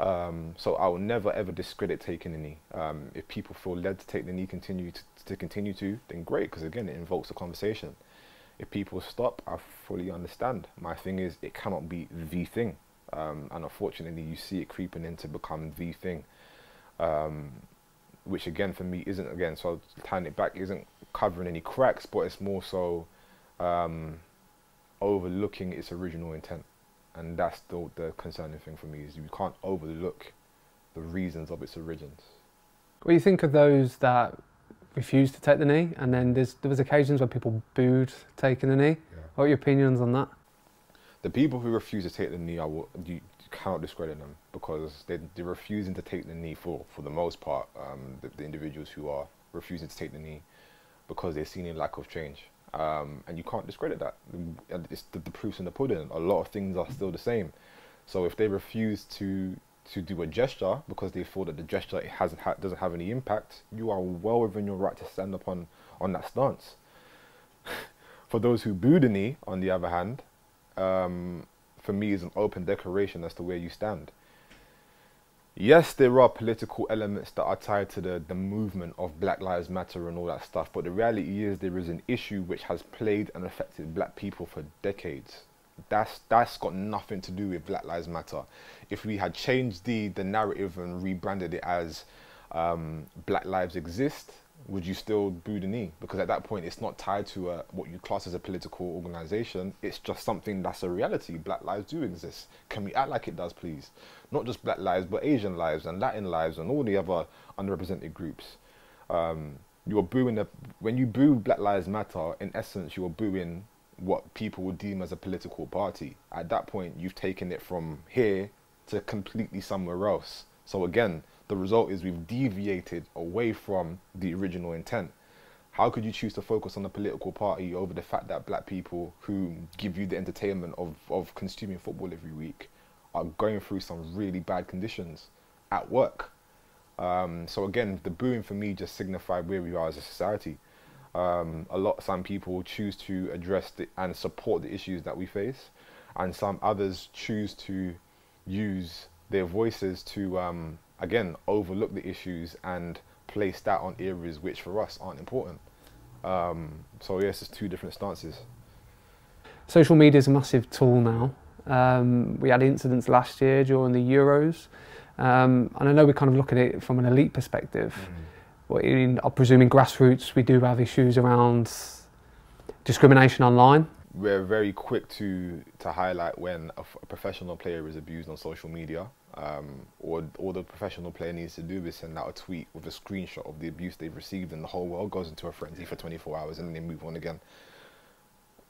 [SPEAKER 1] Um, so I will never ever discredit taking a knee. Um, if people feel led to take the knee, continue to, to continue to, then great, because again, it invokes a conversation. If people stop, I fully understand. My thing is, it cannot be the thing, um, and unfortunately, you see it creeping in to become the thing. Um, which again, for me, isn't again. So tying it back isn't covering any cracks, but it's more so um, overlooking its original intent and that's the, the concerning thing for me is you can't overlook the reasons of its origins.
[SPEAKER 2] What do you think of those that refuse to take the knee, and then there's there was occasions where people booed taking the knee? Yeah. What are your opinions on that?
[SPEAKER 1] The people who refuse to take the knee, I will, you cannot discredit them because they, they're refusing to take the knee for, for the most part, um, the, the individuals who are refusing to take the knee because they're seeing a lack of change. Um, and you can't discredit that. It's the, the proof's in the pudding. A lot of things are still the same. So if they refuse to to do a gesture because they feel that the gesture it hasn't ha- doesn't have any impact, you are well within your right to stand up on, on that stance. [laughs] for those who boo the knee, on the other hand, um, for me is an open declaration as to where you stand yes, there are political elements that are tied to the, the movement of Black Lives Matter and all that stuff, but the reality is there is an issue which has played and affected black people for decades. That's that's got nothing to do with Black Lives Matter. If we had changed the the narrative and rebranded it as um, Black Lives Exist, would you still boo the knee? Because at that point, it's not tied to a, what you class as a political organization. It's just something that's a reality. Black lives do exist. Can we act like it does, please? Not just black lives, but Asian lives and Latin lives and all the other underrepresented groups. Um, you're booing the when you boo Black Lives Matter. In essence, you're booing what people would deem as a political party. At that point, you've taken it from here to completely somewhere else. So again, the result is we've deviated away from the original intent. How could you choose to focus on the political party over the fact that black people who give you the entertainment of, of consuming football every week are going through some really bad conditions at work? Um, so again, the booing for me just signified where we are as a society. Um, a lot, some people choose to address the, and support the issues that we face, and some others choose to use their voices to, um, again, overlook the issues and place that on areas which for us aren't important. Um, so yes, it's two different stances.
[SPEAKER 2] Social media is a massive tool now. Um, we had incidents last year during the Euros, um, and I know we kind of look at it from an elite perspective. Mm in, I presume in grassroots we do have issues around discrimination online.
[SPEAKER 1] We're very quick to to highlight when a, professional player is abused on social media. Um, or all the professional player needs to do is send out a tweet with a screenshot of the abuse they've received, and the whole world goes into a frenzy for 24 hours, and then they move on again.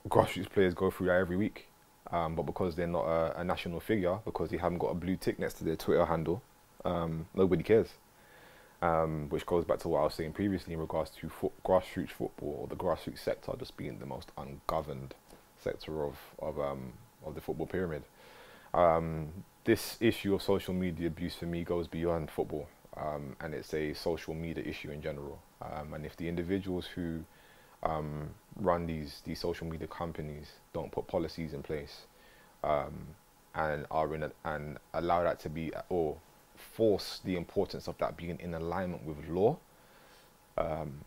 [SPEAKER 1] Grassroots players go through that every week, um, but because they're not a, a, national figure, because they haven't got a blue tick next to their Twitter handle, um, nobody cares um, which goes back to what I was saying previously in regards to fo- grassroots football or the grassroots sector just being the most ungoverned sector of of um, of the football pyramid. Um, this issue of social media abuse for me goes beyond football, um, and it's a social media issue in general. Um, and if the individuals who um, run these these social media companies don't put policies in place and are in a, and allow that to be or force the importance of that being in alignment with law, um,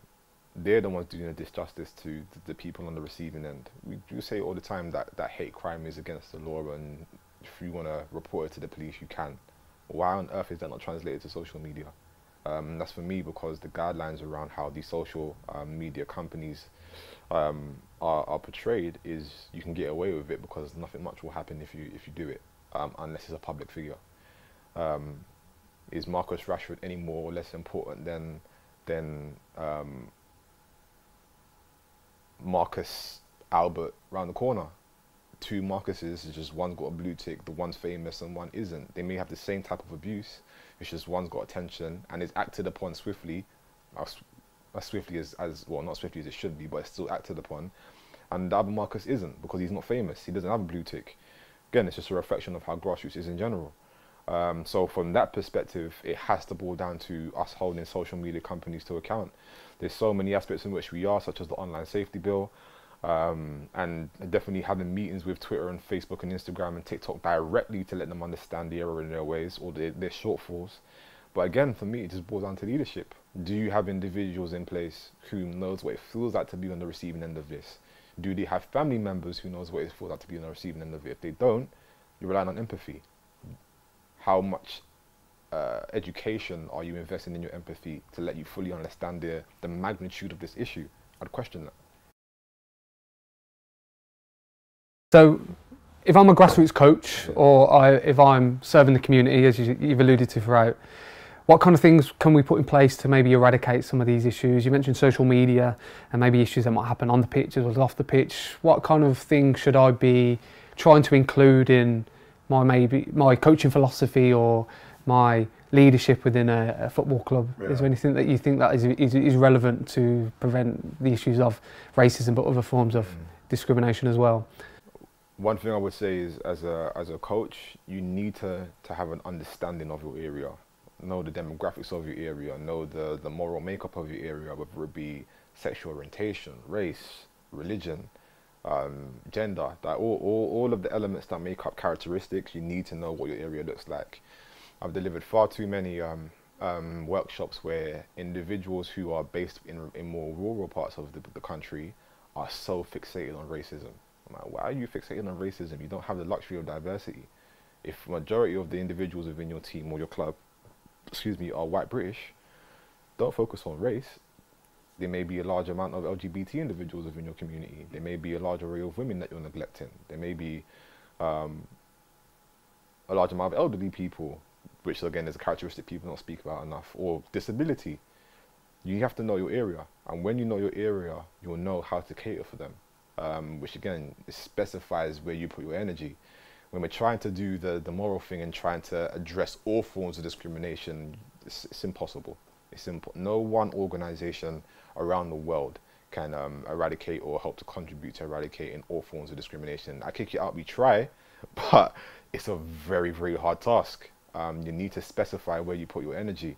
[SPEAKER 1] they're the ones doing a disjustice to the, the, people on the receiving end. We do say all the time that, that hate crime is against the law, and if you want to report it to the police, you can. Why on earth is that not translated to social media? Um, that's for me because the guidelines around how these social um, media companies um, are, are, portrayed is you can get away with it because nothing much will happen if you if you do it um, unless it's a public figure. Um, is Marcus Rashford any more or less important than than um, Marcus Albert round the corner? Two Marcuses, just one's got a blue tick, the one's famous and one isn't. They may have the same type of abuse. It's just one's got attention and is acted upon swiftly, as, as swiftly as, as well, not swiftly as it should be, but it's still acted upon. And the other Marcus isn't because he's not famous. He doesn't have a blue tick. Again, it's just a reflection of how grassroots is in general. Um, so from that perspective, it has to boil down to us holding social media companies to account. There's so many aspects in which we are, such as the online safety bill, um, and definitely having meetings with Twitter and Facebook and Instagram and TikTok directly to let them understand the error in their ways or their, their shortfalls. But again, for me, it just boils down to leadership. Do you have individuals in place who knows what it feels like to be on the receiving end of this? Do they have family members who knows what it feels like to be on the receiving end of it? If they don't, you're relying on empathy how much uh, education are you investing in your empathy to let you fully understand the, the magnitude of this issue? I'd question that.
[SPEAKER 2] So, if I'm a grassroots coach or I, if I'm serving the community, as you, have alluded to throughout, what kind of things can we put in place to maybe eradicate some of these issues? You mentioned social media and maybe issues that might happen on the pitch as well as off the pitch. What kind of things should I be trying to include in my maybe my coaching philosophy or my leadership within a, a football club? Yeah. Is there anything that you think that is, is, is relevant to prevent the issues of racism, but other forms of mm. discrimination as well?
[SPEAKER 1] One thing I would say is, as a as a coach, you need to to have an understanding of your area, know the demographics of your area, know the the moral makeup of your area, whether it be sexual orientation, race, religion um, gender, that all, all, all of the elements that make up characteristics, you need to know what your area looks like. I've delivered far too many um, um, workshops where individuals who are based in, in more rural parts of the, the country are so fixated on racism. Like, why are you fixating on racism? You don't have the luxury of diversity. If majority of the individuals within your team or your club, excuse me, are white British, don't focus on race there may be a large amount of LGBT individuals within your community. There may be a large array of women that you're neglecting. There may be um, a large amount of elderly people, which again is a characteristic people don't speak about enough, or disability. You have to know your area, and when you know your area, you'll know how to cater for them. Um, which again specifies where you put your energy. When we're trying to do the, the moral thing and trying to address all forms of discrimination, it's, it's impossible. It's. No one organization around the world can um, eradicate or help to contribute to eradicating all forms of discrimination. I kick it out, we try, [laughs] but it's a very, very hard task. Um, you need to specify where you put your energy.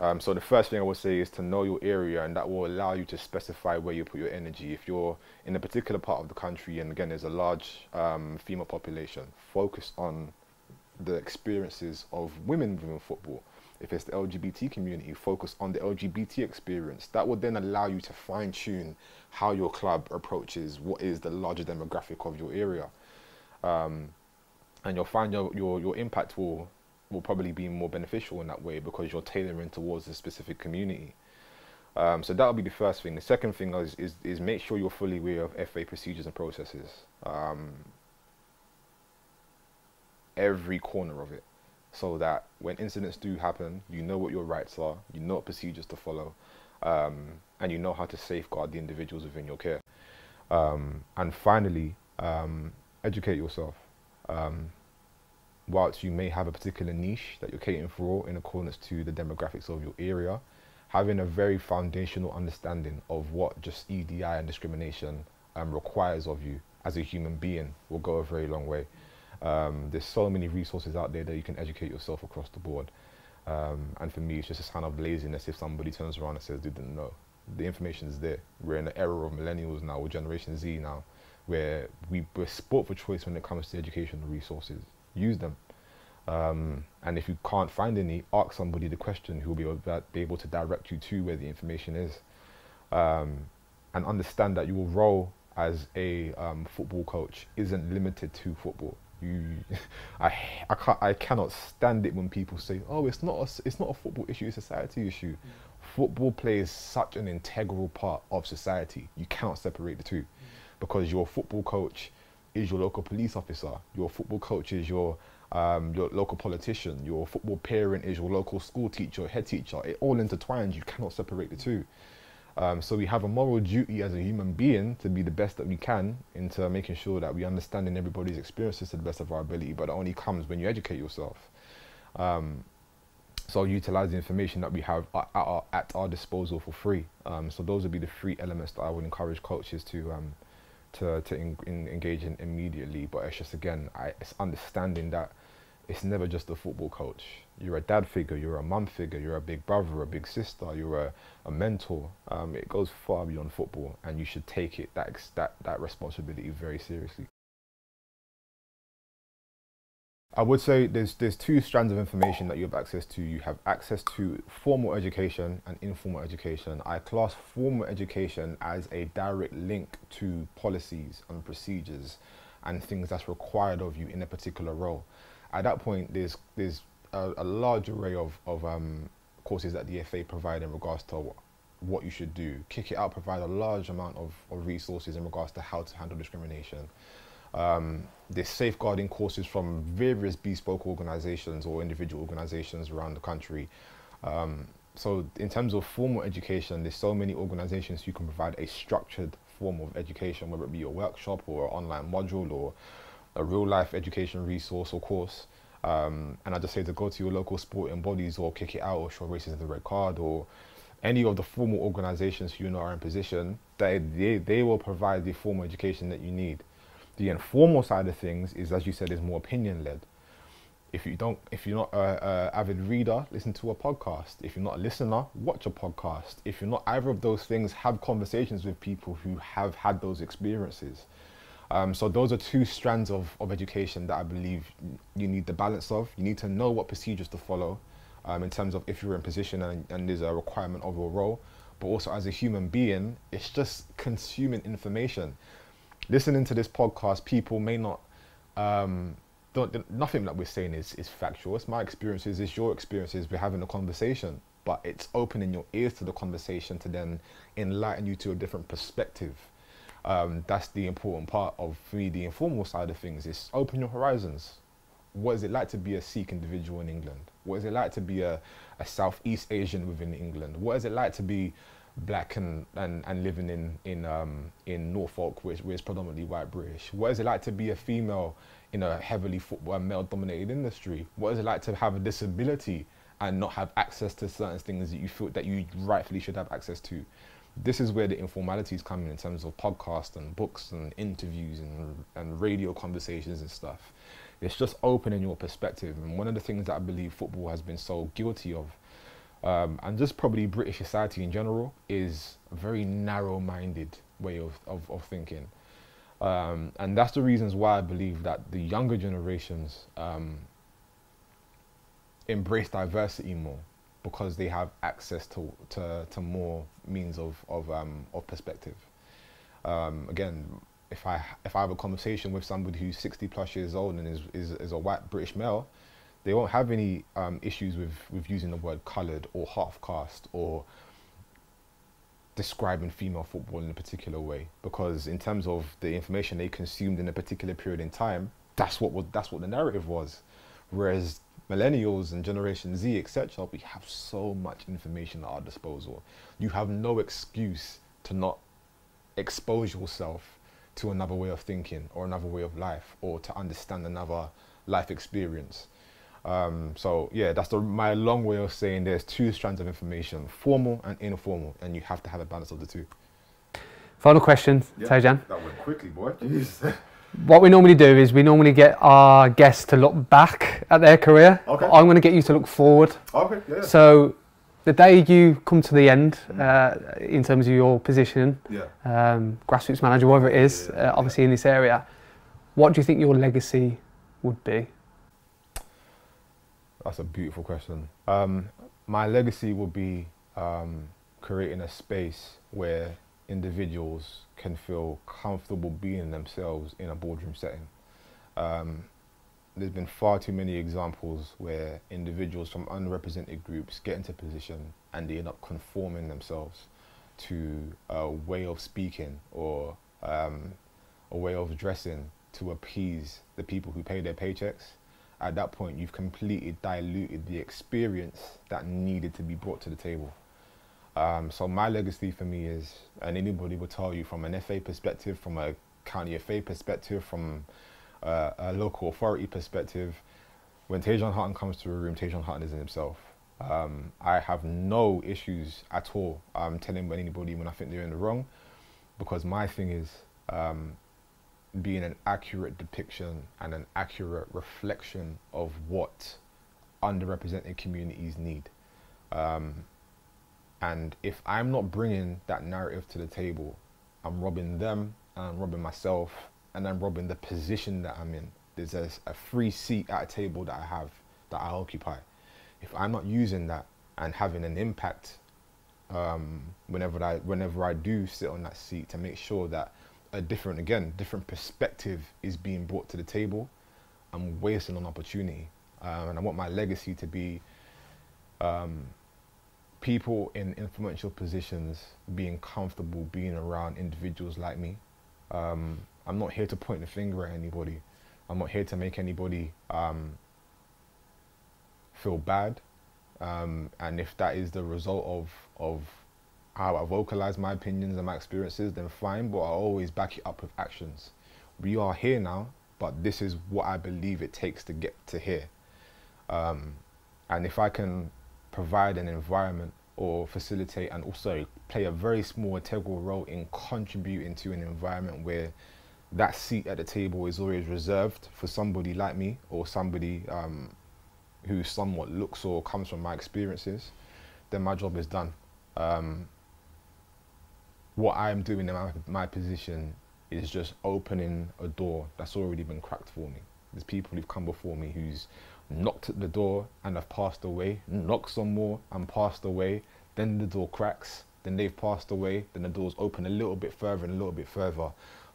[SPEAKER 1] Um, so the first thing I would say is to know your area, and that will allow you to specify where you put your energy. If you're in a particular part of the country, and again, there's a large um, female population, focus on the experiences of women within football. If it's the LGBT community, focus on the LGBT experience. That would then allow you to fine tune how your club approaches what is the larger demographic of your area. Um, and you'll find your, your, your impact will will probably be more beneficial in that way because you're tailoring towards a specific community. Um, so that'll be the first thing. The second thing is, is, is make sure you're fully aware of FA procedures and processes. Um, every corner of it, so that when incidents do happen, you know what your rights are, you know what procedures to follow, um, and you know how to safeguard the individuals within your care. Um, and finally, um, educate yourself. Um, whilst you may have a particular niche that you're catering for in accordance to the demographics of your area, having a very foundational understanding of what just EDI and discrimination um, requires of you as a human being will go a very long way. Um, there's so many resources out there that you can educate yourself across the board. Um, and for me, it's just a sign of laziness if somebody turns around and says they didn't know. The information is there. We're in the era of millennials now, or Generation Z now, where we, we're sport for choice when it comes to educational resources use them. Um, and if you can't find any, ask somebody the question who will be able, be able to direct you to where the information is. Um, and understand that your role as a um, football coach isn't limited to football. You, [laughs] I, I, can't, I cannot stand it when people say, "Oh, it's not a, it's not a football issue; it's a society issue." Mm. Football plays such an integral part of society. You cannot separate the two, mm. because your football coach is your local police officer. Your football coach is your um, your local politician, your football parent is your local school teacher, head teacher. It all intertwines. You cannot separate the two. Um, so we have a moral duty as a human being to be the best that we can into making sure that we understand in everybody's experiences to the best of our ability. But it only comes when you educate yourself. Um, so utilize the information that we have at our, at our disposal for free. Um, so those would be the three elements that I would encourage coaches to um, to, to in, in engage in immediately. But it's just again, I, it's understanding that it's never just a football coach. You're a dad figure, you're a mum figure, you're a big brother, a big sister, you're a, a mentor. Um, it goes far beyond football, and you should take it that that that responsibility very seriously. I would say there's there's two strands of information that you have access to. You have access to formal education and informal education. I class formal education as a direct link to policies and procedures and things that's required of you in a particular role. At that point, there's there's a, a large array of of um, courses that the FA provide in regards to what you should do. Kick It Out provide a large amount of, of resources in regards to how to handle discrimination. Um, there's safeguarding courses from various bespoke organizations or individual organizations around the country. Um, so in terms of formal education, there's so many organizations who can provide a structured form of education, whether it be a workshop or an online module or a real life education resource or course. Um, and I just say to go to your local sporting bodies or kick it out or Show Racism the Red Card or any of the formal organizations who you know are in position, they, they, they will provide the formal education that you need. The informal side of things is, as you said, is more opinion led. If you don't, if you're not an avid reader, listen to a podcast. If you're not a listener, watch a podcast. If you're not either of those things, have conversations with people who have had those experiences. Um, so those are two strands of, of education that I believe you need the balance of. You need to know what procedures to follow um, in terms of if you're in position and, and there's a requirement of your role, but also as a human being, it's just consuming information listening to this podcast, people may not. Um, nothing that we're saying is, is factual. It's my experiences, it's your experiences. We're having a conversation, but it's opening your ears to the conversation to then enlighten you to a different perspective. Um, that's the important part of for me, the informal side of things is open your horizons. What is it like to be a Sikh individual in England? What is it like to be a, a Southeast Asian within England? What is it like to be black and, and, and living in in um, in Norfolk, which, which is predominantly white British? What is it like to be a female in a heavily football male dominated industry? What is it like to have a disability and not have access to certain things that you feel that you rightfully should have access to? This is where the informalities come in in terms of podcasts and books and interviews and, and radio conversations and stuff. It's just opening your perspective. And one of the things that I believe football has been so guilty of um, and just probably British society in general is a very narrow-minded way of, of, of thinking. Um, and that's the reasons why I believe that the younger generations um, embrace diversity more because they have access to, to, to more means of, of, um, of perspective. Um, again, if I, if I have a conversation with somebody who's 60 plus years old and is, is, is a white British male, they won't have any um, issues with, with using the word coloured or half caste or describing female football in a particular way. Because in terms of the information they consumed in a particular period in time that's what was, that's what the narrative was. Whereas millennials and generation z etc we have so much information at our disposal. You have no excuse to not expose yourself to another way of thinking or another way of life or to understand another life experience um, so yeah, that's the, my long way of saying there's two strands of information, formal and informal, and you have to have a balance of the two.
[SPEAKER 2] Final question, yeah, Tajean.
[SPEAKER 1] That went quickly, boy. [laughs]
[SPEAKER 2] what we normally do is we normally get our guests to look back at their career. Okay. I'm going to get you to look forward.
[SPEAKER 1] Okay. Yeah.
[SPEAKER 2] So the day you come to the end mm. uh, in terms of your position,
[SPEAKER 1] yeah.
[SPEAKER 2] um, grassroots manager, whatever it is, yeah, uh, obviously in this area, what do you think your legacy would be?
[SPEAKER 1] That's a beautiful question. Um, my legacy will be um, creating a space where individuals can feel comfortable being themselves in a boardroom setting. Um, there's been far too many examples where individuals from unrepresented groups get into position and they end up conforming themselves to a way of speaking or um, a way of dressing to appease the people who pay their paychecks at that point you've completely diluted the experience that needed to be brought to the table. Um, so my legacy for me is, and anybody will tell you from an FA perspective, from a county FA perspective, from uh, a local authority perspective, when Tajean Hutton comes to a room, Tajean Hutton is in himself. Um, I have no issues at all um, telling anybody when I think they're in the wrong, because my thing is, um, being an accurate depiction and an accurate reflection of what underrepresented communities need. Um, and if I'm not bringing that narrative to the table, I'm robbing them and I'm robbing myself and I'm robbing the position that I'm in. There's a, a free seat at a table that I have, that I occupy. If I'm not using that and having an impact um, whenever I whenever I do sit on that seat to make sure that a different again different perspective is being brought to the table. I'm wasting an opportunity um, and i want my legacy to be um, people in influential positions being comfortable being around individuals like me. Um, i'm not here to point the finger at anybody. I'm not here to make anybody um, feel bad. Um, and if that is the result of of how I vocalize my opinions and my experiences, then fine, but I always back it up with actions. We are here now, but this is what I believe it takes to get to here. Um, and if I can provide an environment or facilitate and also play a very small integral role in contributing to an environment where that seat at the table is always reserved for somebody like me or somebody um, who somewhat looks or comes from my experiences, then my job is done. Um, what I'm doing in my, my position is just opening a door that's already been cracked for me. There's people who've come before me who's knocked at the door and have passed away, knocked some more and passed away, then the door cracks, then they've passed away, then the door's open a little bit further and a little bit further.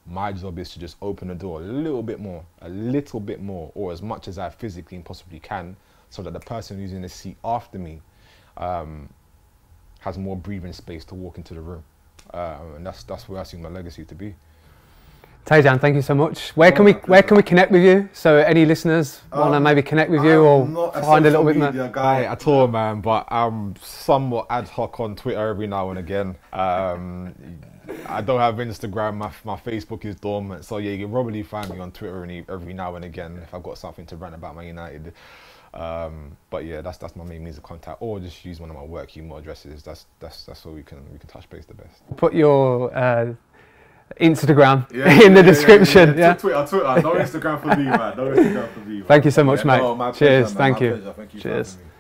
[SPEAKER 1] My job is to just open the door a little bit more, a little bit more, or as much as I physically and possibly can, so that the person who's in the seat after me um, has more breathing space to walk into the room. Uh, and that's that's where I see my legacy to be.
[SPEAKER 2] Tajean, thank you so much. Where can we where can we connect with you? So any listeners want to
[SPEAKER 3] Um,
[SPEAKER 2] maybe connect with you or
[SPEAKER 3] I'm not
[SPEAKER 2] find a little
[SPEAKER 3] social
[SPEAKER 2] bit more?
[SPEAKER 3] media
[SPEAKER 1] guy
[SPEAKER 3] guy.
[SPEAKER 1] at all, man. But I'm somewhat ad hoc on Twitter every now and again. Um, I don't have Instagram. My, my Facebook is dormant. So yeah, you can probably find me on Twitter any, every now and again if I've got something to rant about my United. Um, but yeah, that's that's my main means of contact. Or just use one of my work email addresses. That's that's that's all we can we can touch base the best.
[SPEAKER 2] Put your uh, Instagram
[SPEAKER 3] Yeah, [laughs]
[SPEAKER 2] in
[SPEAKER 3] yeah,
[SPEAKER 2] the
[SPEAKER 3] yeah,
[SPEAKER 2] description.
[SPEAKER 3] Yeah,
[SPEAKER 2] Yeah.
[SPEAKER 3] Tw- Twitter, Twitter. No [laughs] Instagram for me, man. No Instagram for me. man.
[SPEAKER 2] Thank you so much,
[SPEAKER 3] Yeah,
[SPEAKER 2] mate.
[SPEAKER 3] no, my
[SPEAKER 2] Cheers.
[SPEAKER 3] pleasure, man.
[SPEAKER 2] Thank
[SPEAKER 3] My
[SPEAKER 2] you.
[SPEAKER 3] Thank you
[SPEAKER 2] Cheers.
[SPEAKER 3] having me.